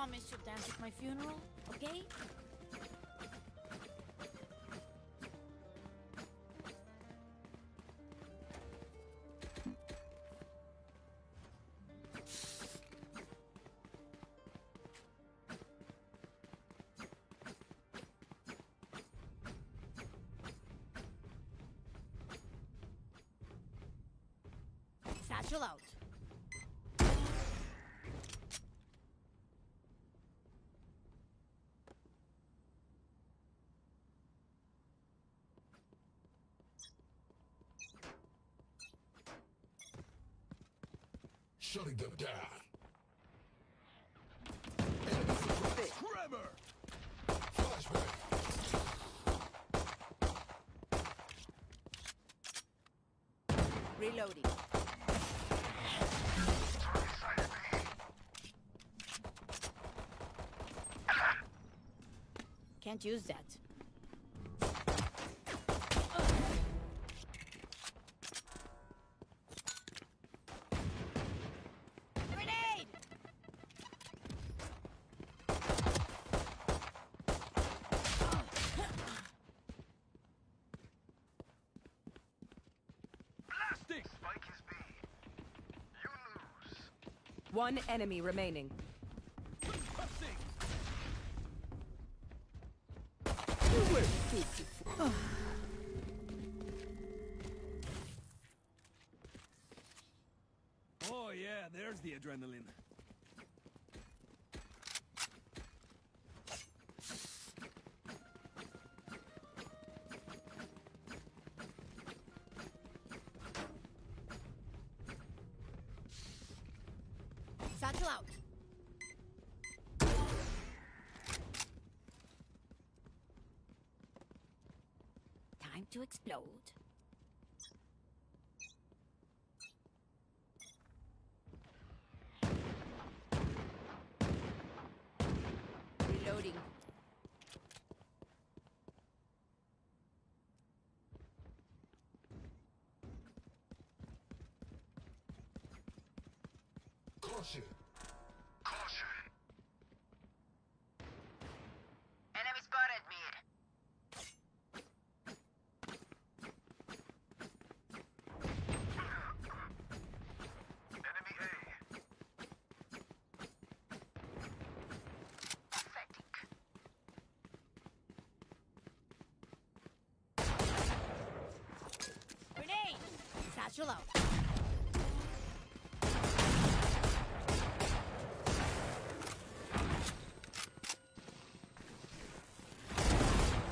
promise you'll dance at my funeral, okay? Satchel out. Shutting them down. Trevor! Flashbang. Reloading. Can't use that. One enemy remaining. Oh yeah, there's the adrenaline. To explode. Reloading. Caution. Caution. Enemy spotted mid. Enemy A. Pathetic. Grenade! Satchel out.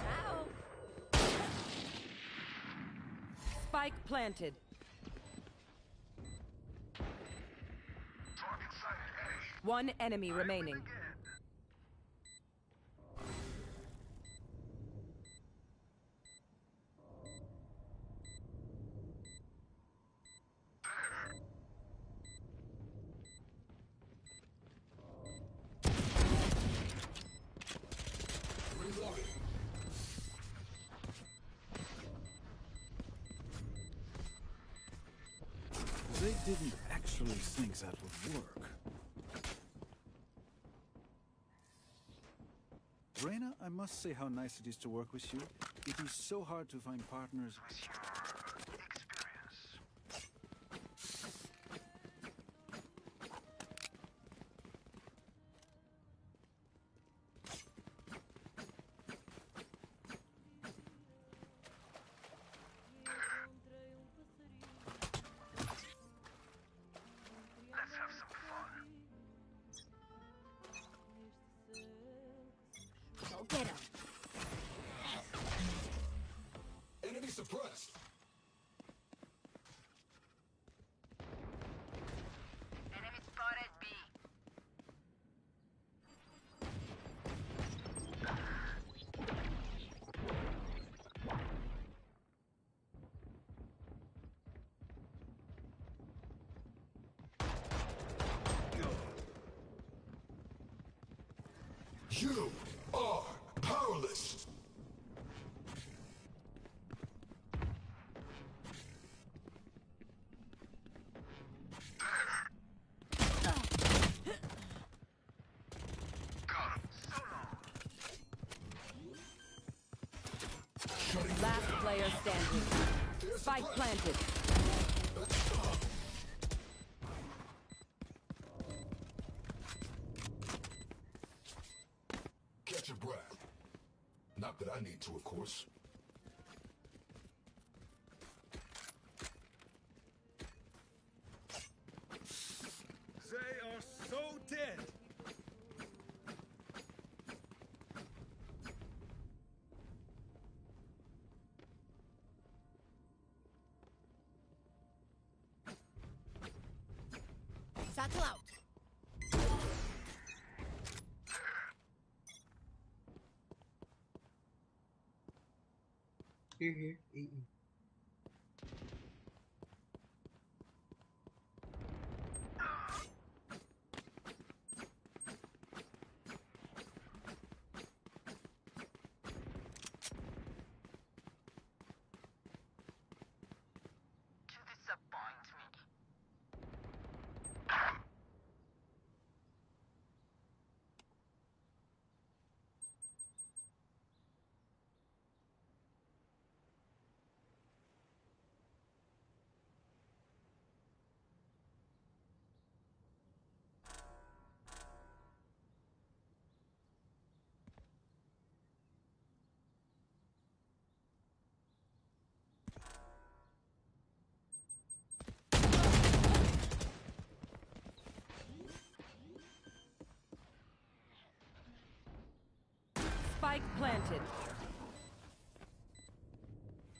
Ciao. Spike planted. One enemy remaining. Didn't actually think that would work. Reyna, I must say how nice it is to work with you. It is so hard to find partners. Last player standing. Spike planted. Satchel out. Here, here. E, e. Spike planted.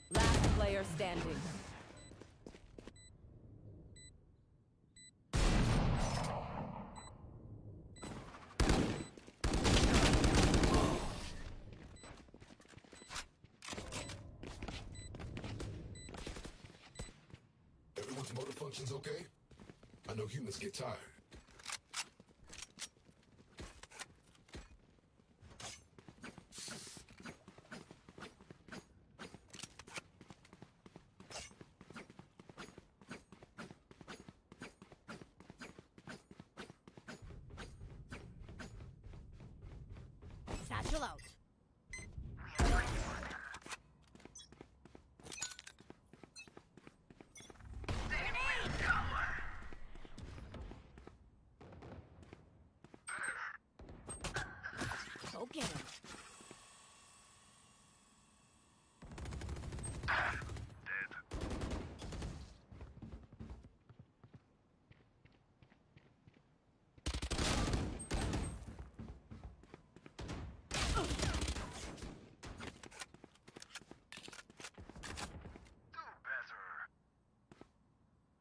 Last player standing. Everyone's motor functions okay? I know humans get tired. Satchel out. Go get him.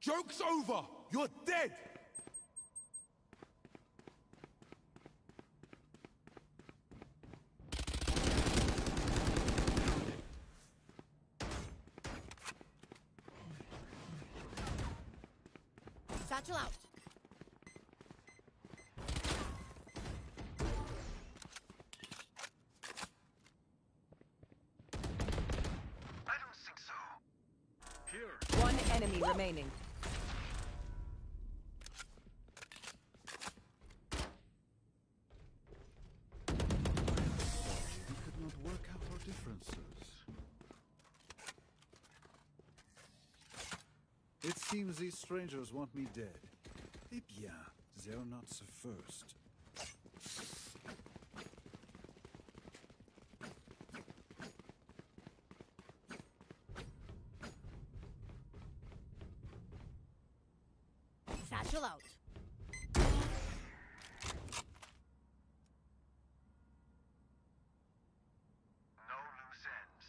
Do better. Joke's over. You're dead. Satchel out. I don't think so. Here. One enemy remaining. We could not work out our differences. It seems these strangers want me dead. Eh bien, they're not the first. Satchel out. No loose ends.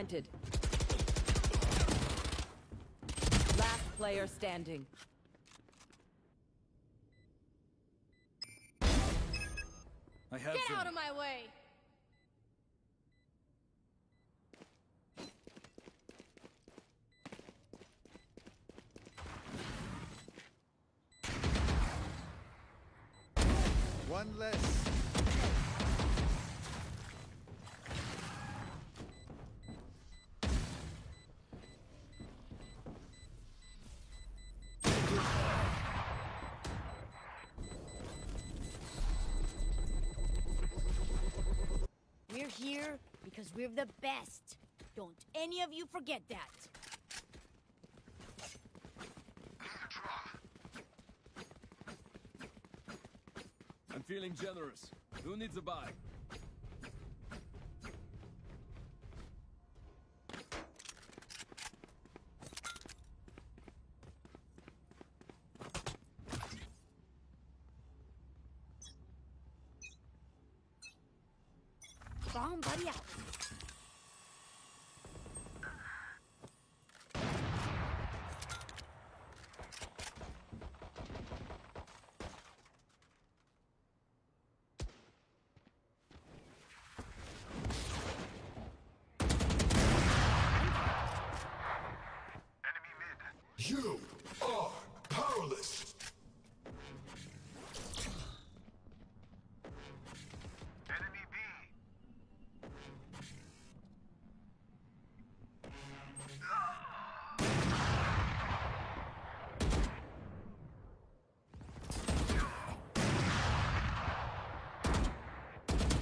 Planted. Last player standing. I have Get them. out of my way! One less. Here because we're the best. Don't any of you forget that. I'm feeling generous. Who needs a buy? Bomb buddy out. Enemy mid. You are powerless. Enemy B.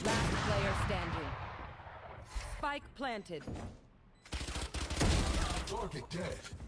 Last player standing. Spike planted. Target dead.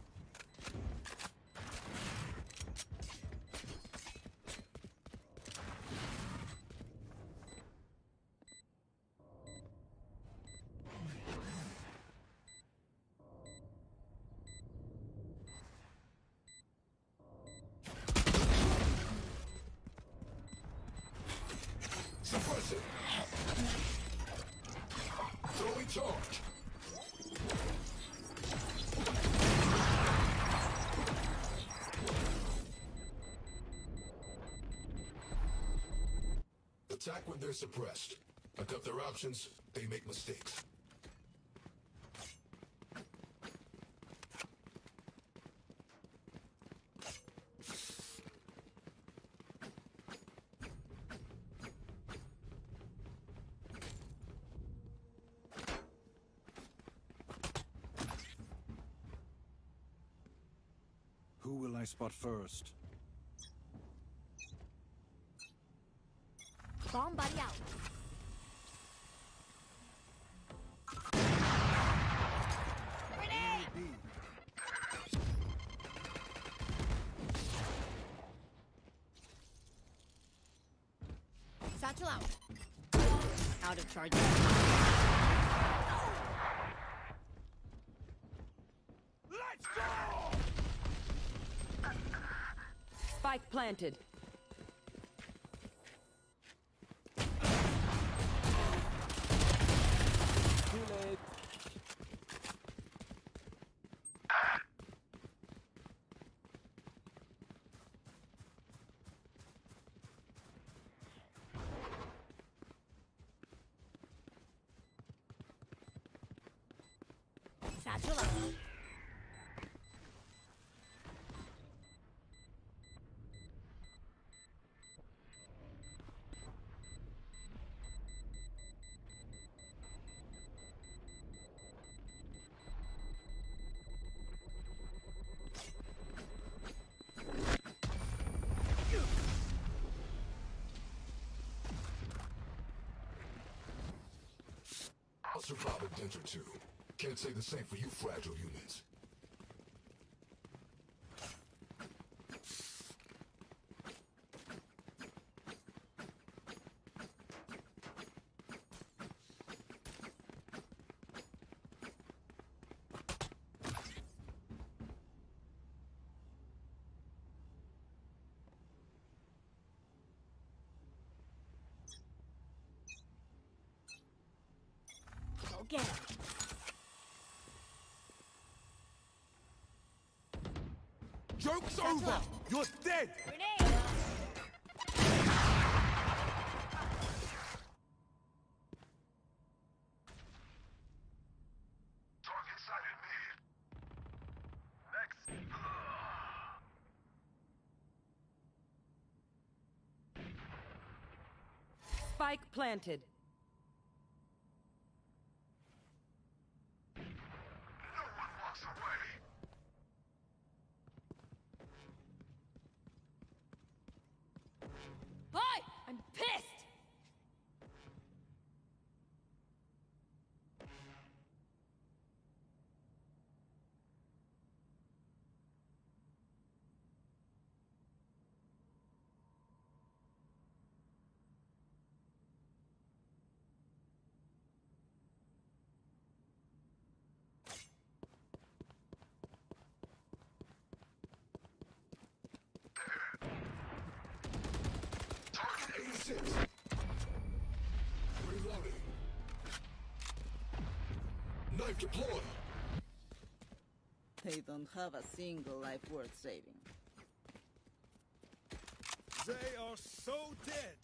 Attack when they're suppressed. Adopt their options, they make mistakes. Who will I spot first? Bomb buddy out. Grenade! B. Satchel out. Out of charge. Let's go! Spike planted. I'll survive a dent or two. Can't say the same for you fragile humans. over! You're dead! Spike planted. 86. Reloading. Knife deployed. They don't have a single life worth saving. They are so dead.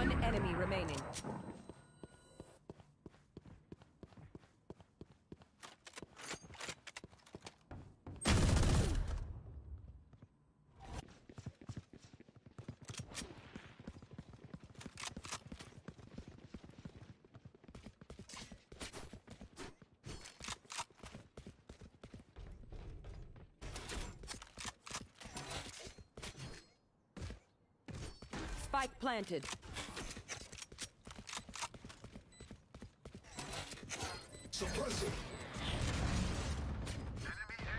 One enemy remaining. Spike planted. Suppressing. Enemy A.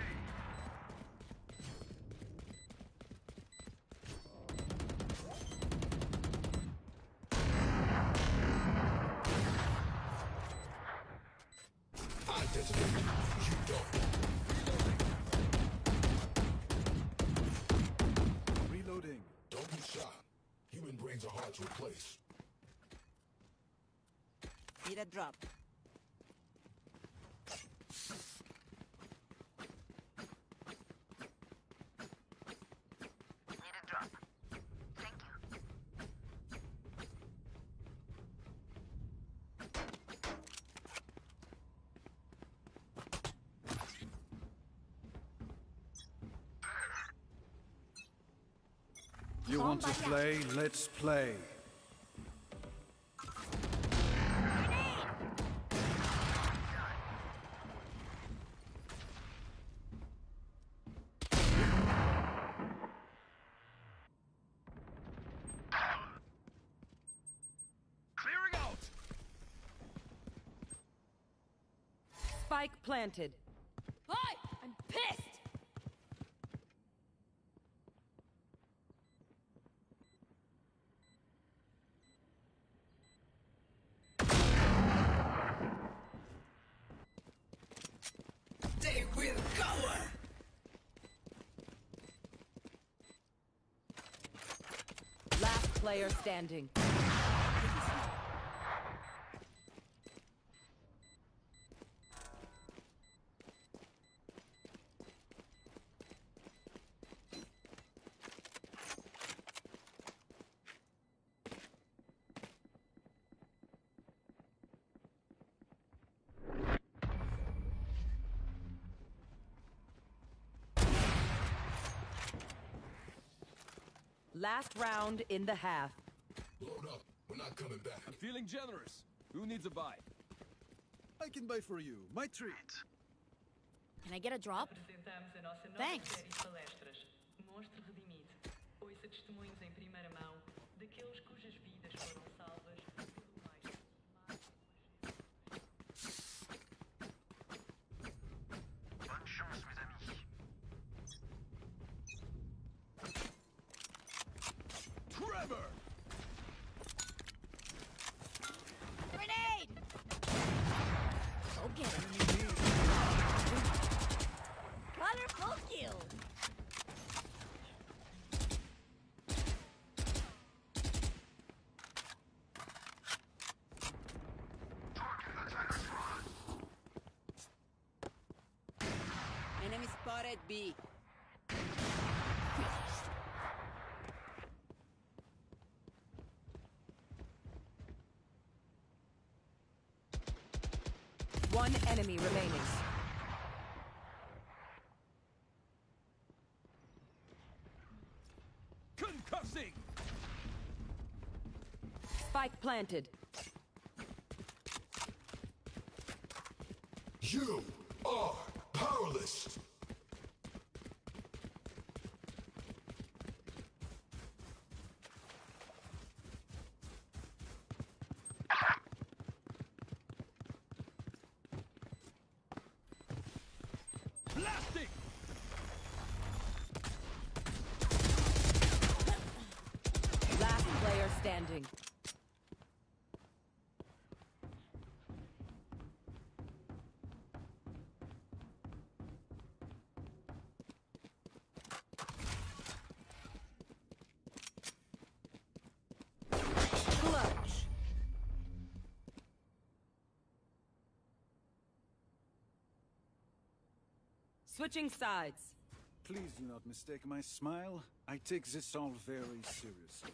I detonate. You don't. Reloading. Don't be shy. Human brains are hard to replace. Need a drop. Need a drop. Thank you. You want to play? Let's play. Clearing out. Spike planted. Hi! I'm pissed! They will cover! Last player standing. Last round in the half. Load up. We're not coming back. I'm feeling generous. Who needs a buy? I can buy for you. My treat. Can I get a drop? Apresentamos a nossa nova Thanks. Red B. One enemy remaining. Concussing! Spike planted. You are powerless. Blasting! Last player standing. Clutch. Switching sides. Please do not mistake my smile. I take this all very seriously.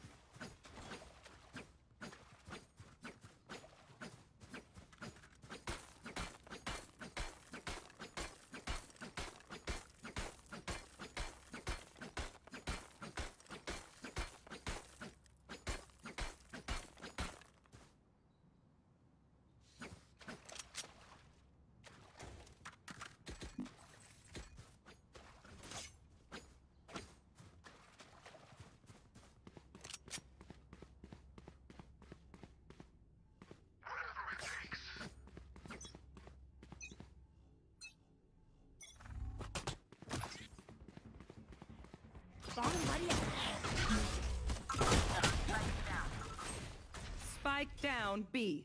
Spike down B.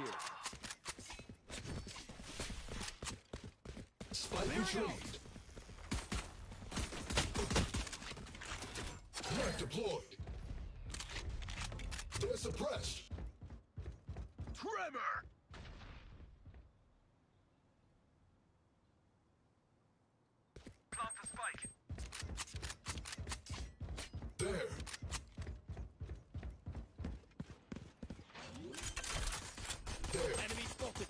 here. Spike retrieved. Threat deployed. They're suppressed. Tremor! Plant the spike. There. There. Enemy spotted!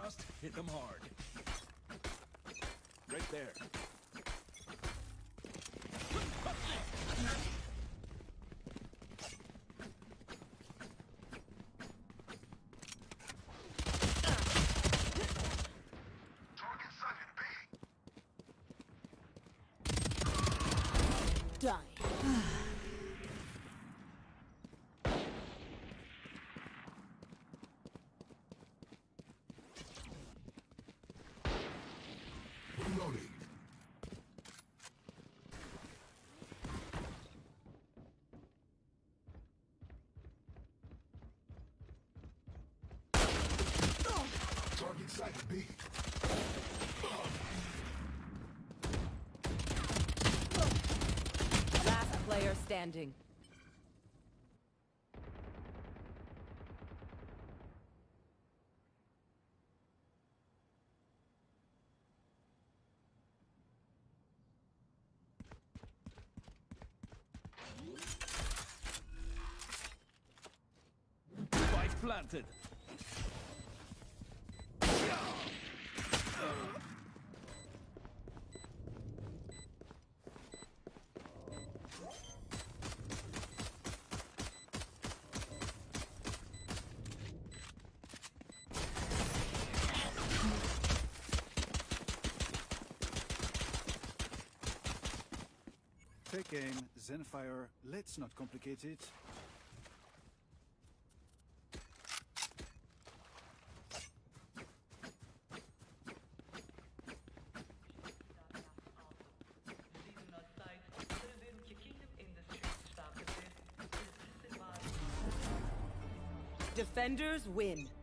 fast, hit them hard. Right there. Target sighted B. Last player standing. planted. Aim, Zenfire. Let's not complicate it. Defenders o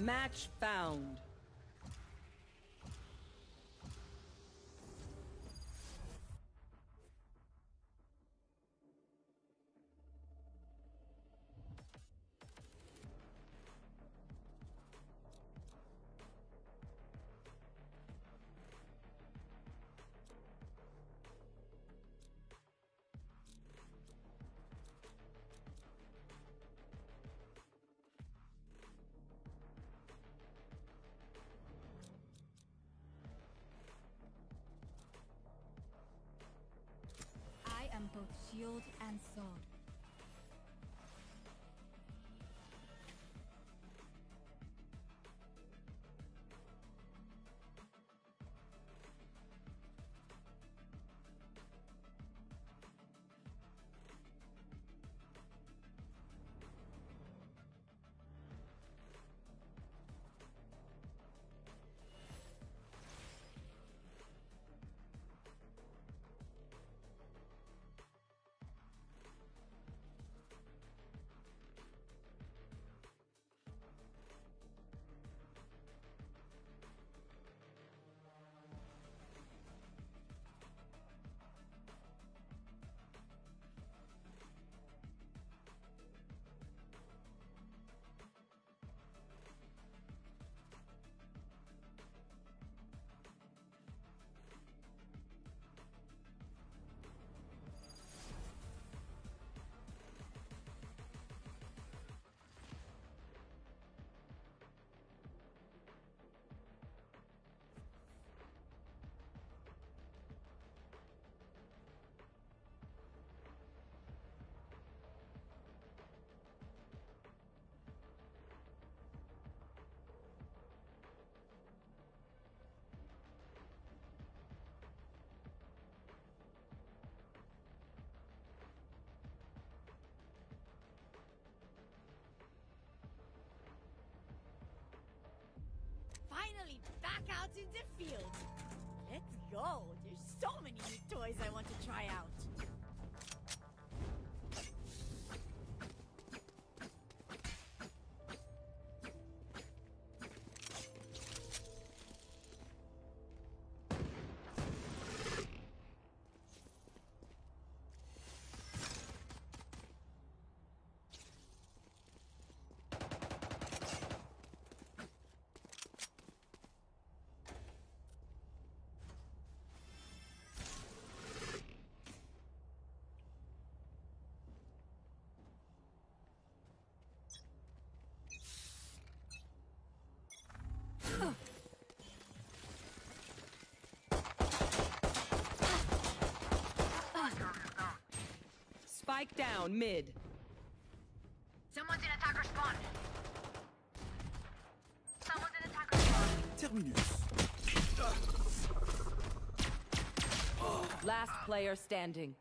Match found. Both shield and sword. Finally back out in the field. Let's go. There's so many new toys I want to try out. Spike down mid. Someone's in attacker spawn. spawn. Someone's in attacker spawn. Terminus. Last player standing.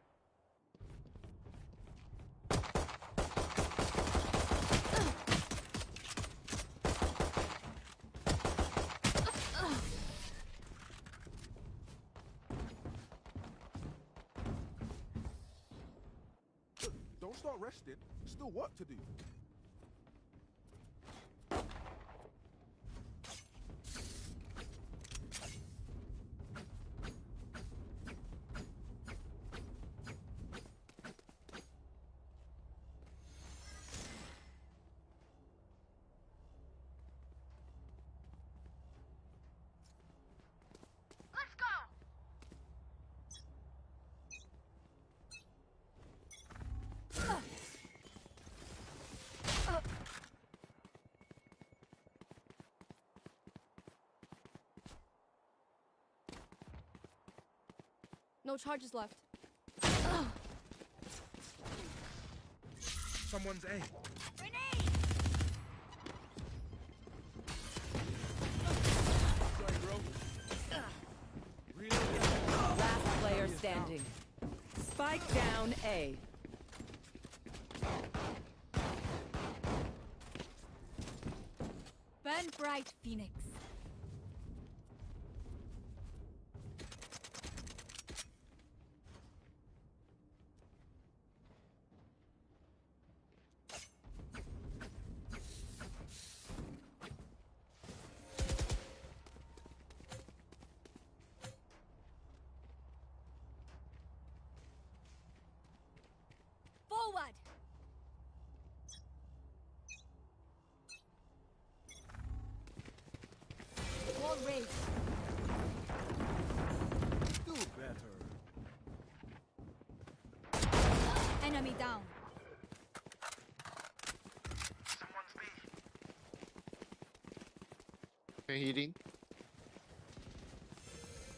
Don't resting. Still work to do. No charges left. Someone's A. Sorry, bro. Last player standing. Spike down A. Burn bright, Phoenix. Healing.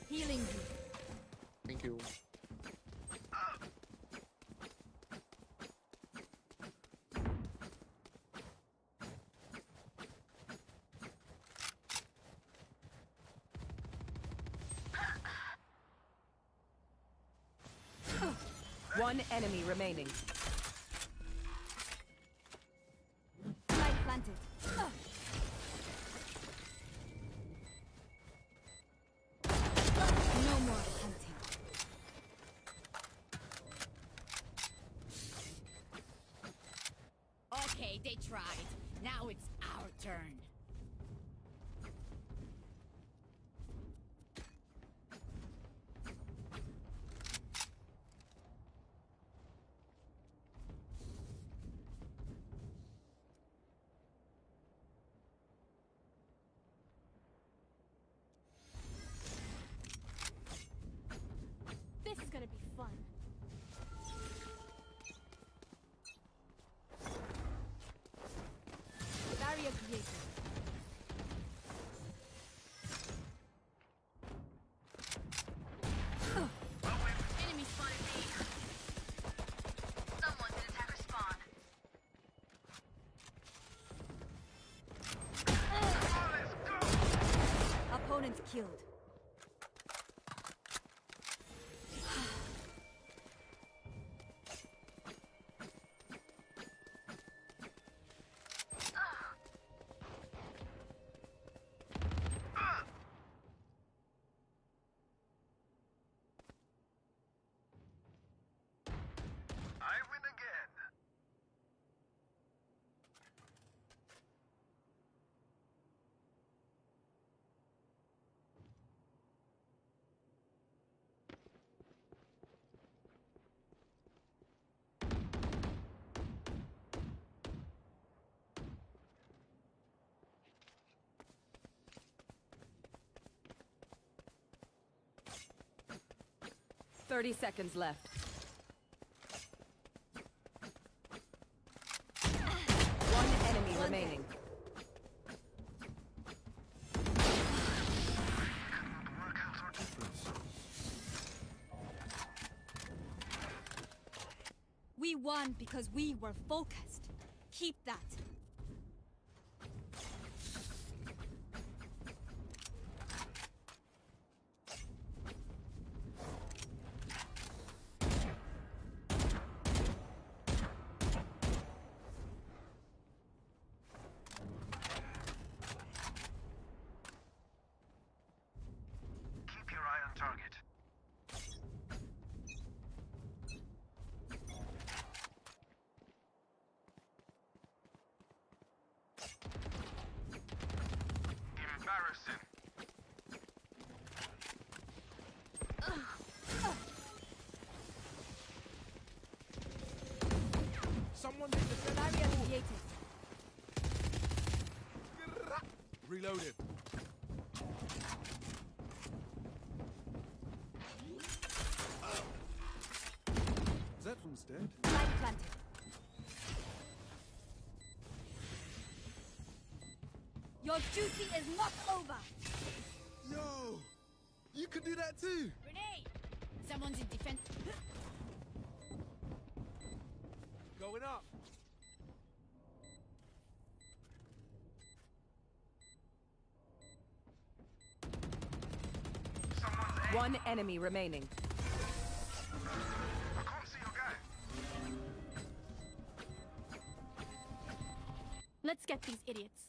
Healing you. Thank you. One enemy remaining. Fun. Barrier created. Enemy spotted B. Someone's in attacker spawn. Opponent killed. 30 seconds left. One enemy One remaining. We won because we were focused. Keep that. Your duty is not over. Yo! You can do that too! Grenade! Someone's in defense. Going up. One enemy remaining. Let's get these idiots.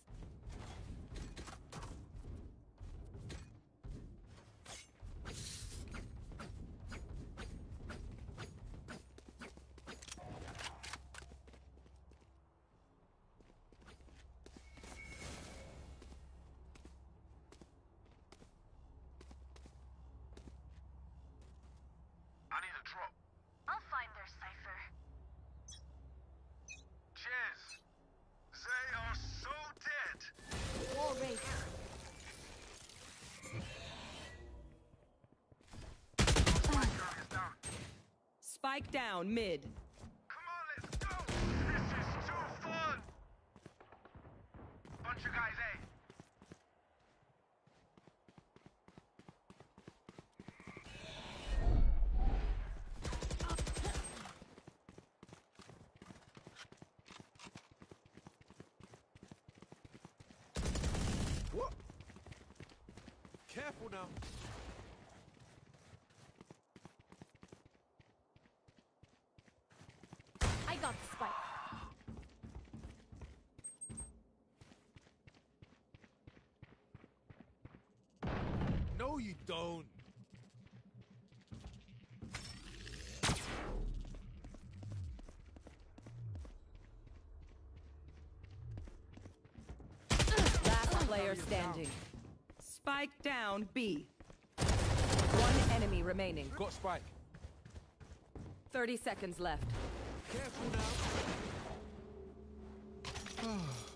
I need a drop. I'll find their Cypher. Cheers. They are so dead. War race. Spike down mid. Come on, let's go. This is too fun. Bunch of guys, eh? What? Careful now. I got the spike. No, you don't. Last oh, player standing. Spike down B. One enemy remaining. Got Spike. 30 seconds left. Careful now.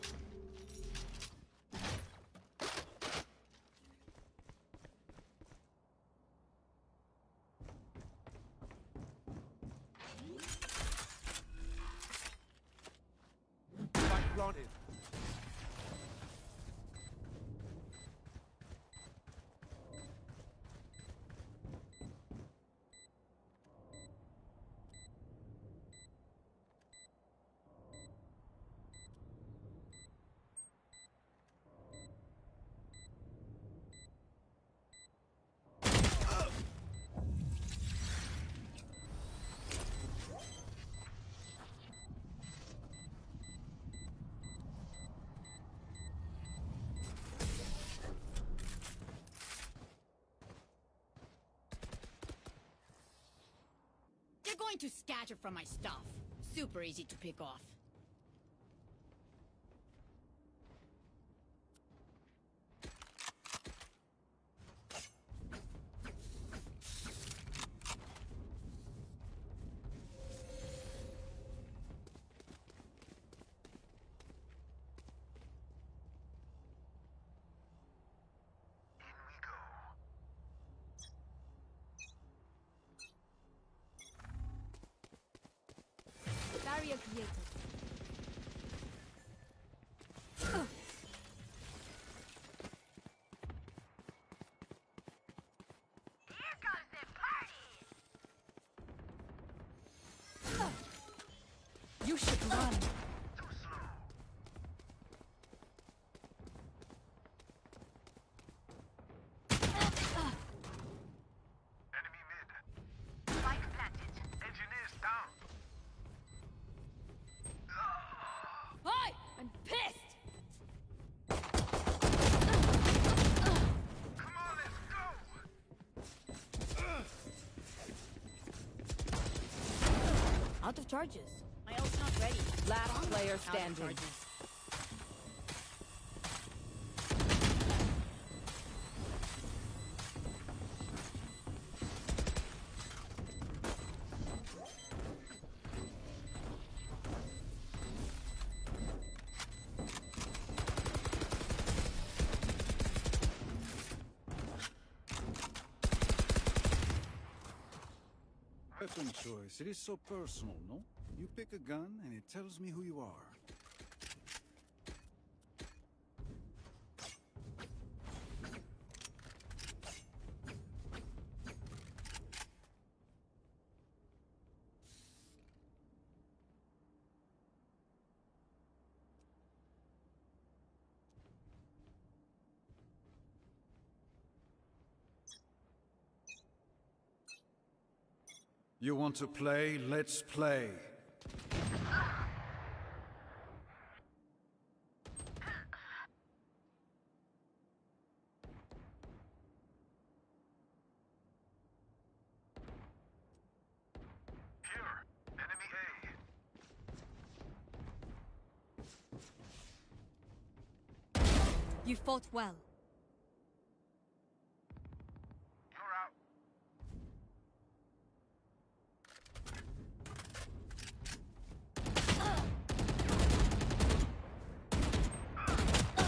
Planted. They're going to scatter from my stuff. Super easy to pick off. Barrier created. Here comes the party! You should run. Enemy mid. Spike planted. Engineers down. Hi! I'm pissed! Come on, let's go. Out of charges. Last player standing. Second choice, it is so personal pick a gun and it tells me who you are. You want to play? Let's play. You fought well.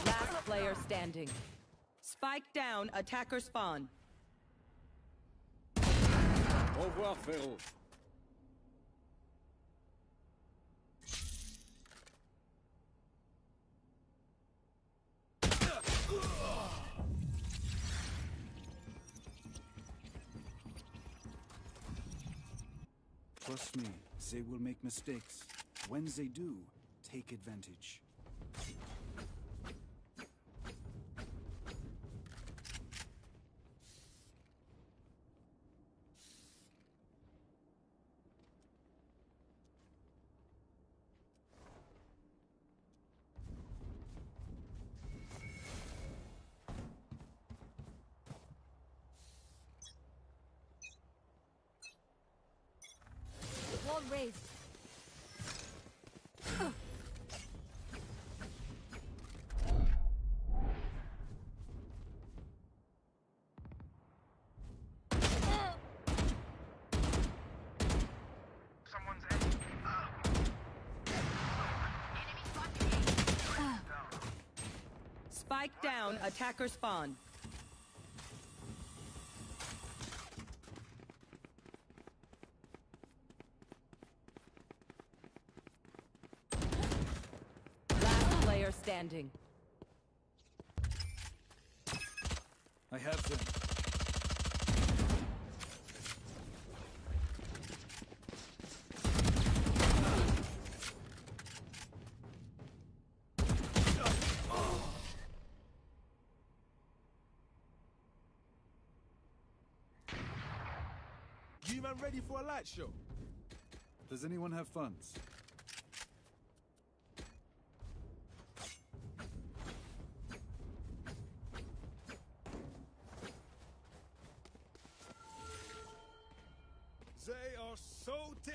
Last player standing. Spike down, attacker spawn. Au revoir, frérot. They will make mistakes. When they do, take advantage. Wall raised. Someone's A. Enemy spotted Spike down, attacker spawn. Last player standing. I have them. You man ready for a light show? Does anyone have funds? They are so dead.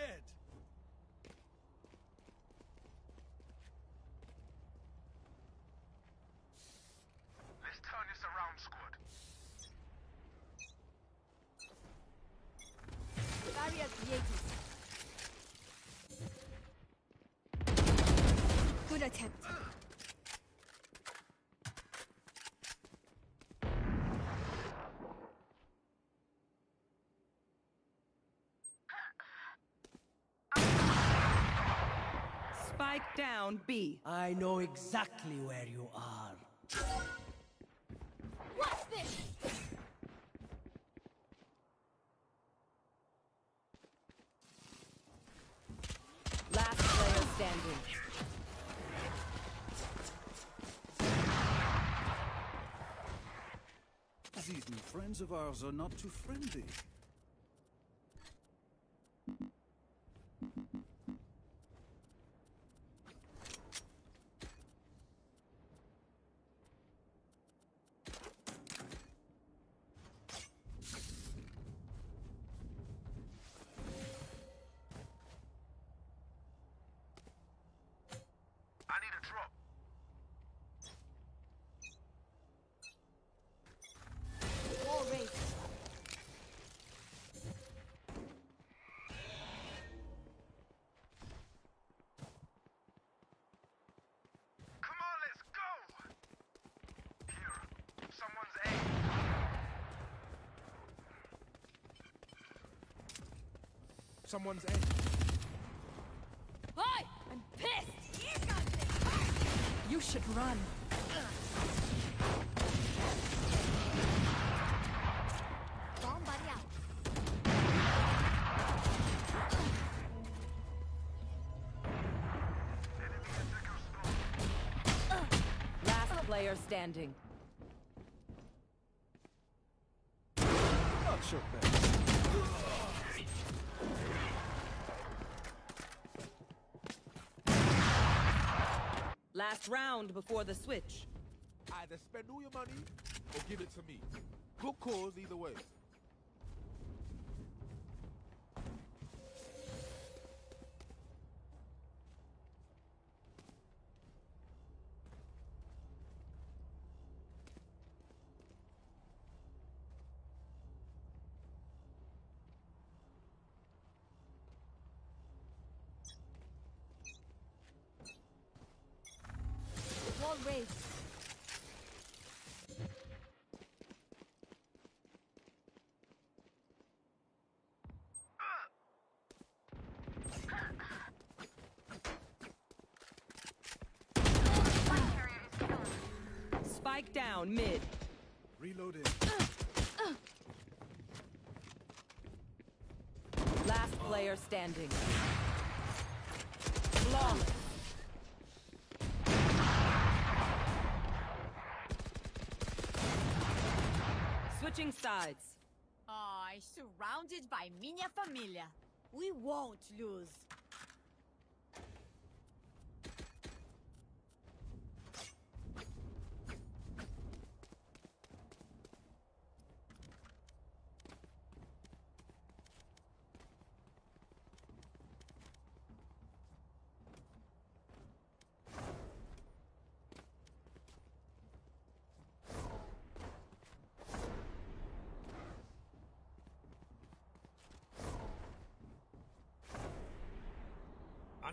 Let's turn this around, squad. Barrier created. Good attempt. Spike down, B. I know exactly where you are. What's this? Last player standing. These new friends of ours are not too friendly. Someone's edge. Hi! I'm pissed! Here comes You should run. Bomb buddy out. Last player standing. Not your best. Round before the switch. Either spend all your money or give it to me. Good cause either way. Spike down mid. Reloading. Last player standing. Flawless. Switching sides. Ay, surrounded by minha família. We won't lose.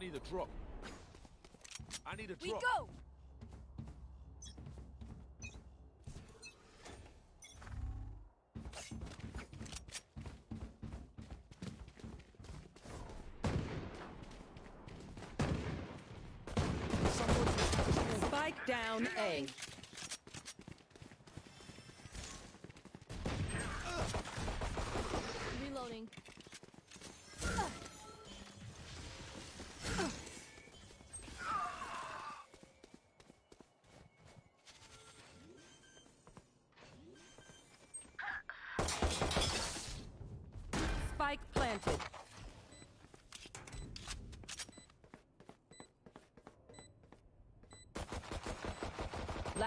Need a drop. I need a drop. We drop. go! Spike down A.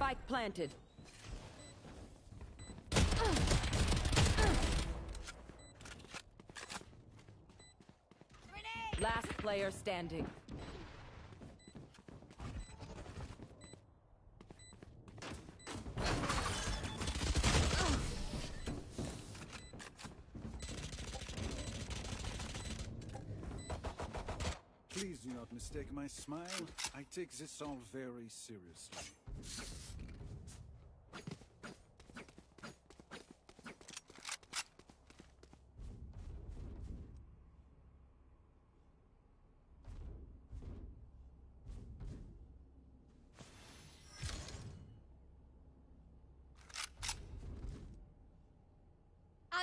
Spike planted. Last player. player standing. Please do not mistake my smile. I take this all very seriously.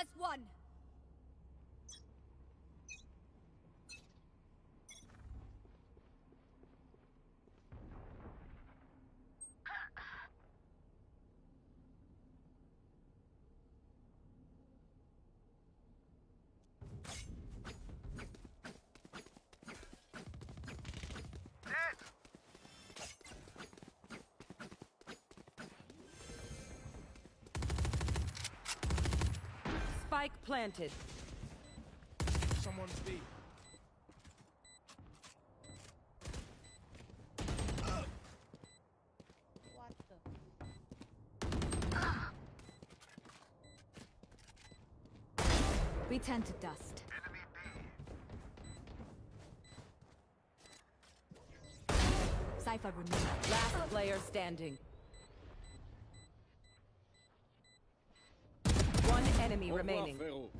As one. Spike planted. Someone's B. What? We turn to dust. Cypher removed. Last player standing. One enemy Au remaining. frérot.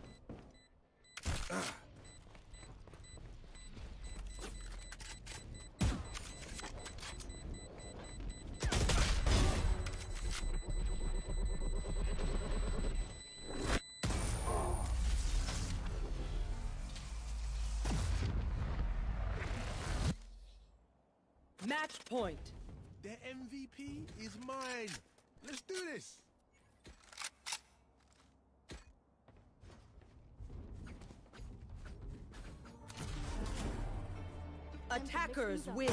Match point. The MVP is mine. Let's do this. Attackers win.